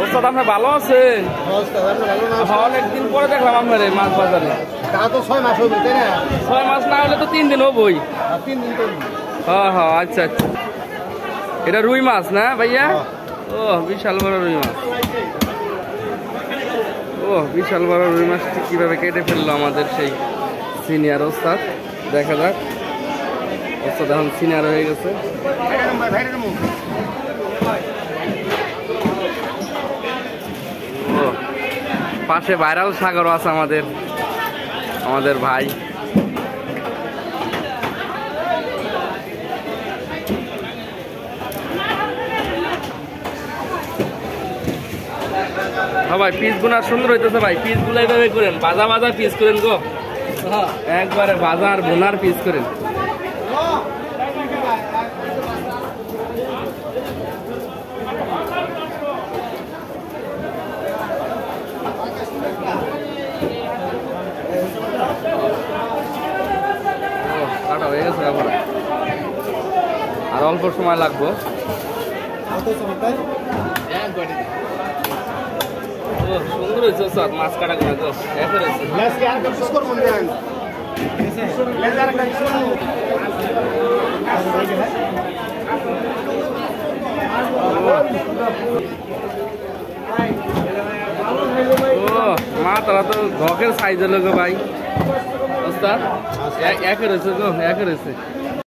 ওস্তাদ আপনি ভালো আছেন? হ্যাঁ, অনেকদিন পরে দেখলাম আপনার মাছ বাজারে। তা তো ছয় মাস হবে তাই না? ছয় মাস না হলে তো তিন দিন হবই। তিন দিন হ্যাঁ হ্যাঁ আচ্ছা আচ্ছা। এটা রুই মাছ না ভাইয়া? ও বিশাল বড় রুই মাছ। ও বিশাল বড় রুই মাছটি কীভাবে কেটে ফেলল আমাদের সেই সিনিয়র ওস্তাদ। দেখা যাক। ওস্তাদ এখন সিনিয়র হয়ে গেছে। পাশে ভাইরাল সাগরও আছে আমাদের আমাদের ভাই। হ্যাঁ ভাই পিস গুনা সুন্দর হইতেছে ভাই। পিসগুলো এইভাবে করেন বাজা বাজা পিস করেন গো। একবারে বাজার বোনার পিস করেন ও, কাটা হয়ে গেছে এখন আর অল্প সময় লাগবো। সুন্দর হয়েছে স্যার, মাছ কাটা গুলো তো মা, তারা তো ঘকের সাইজ হলো গো ভাই। ওস্তাদ এক- একের হয়েছে গো একের হয়েছে